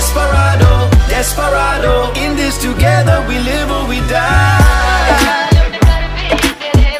Desperado, desperado. In this together we live.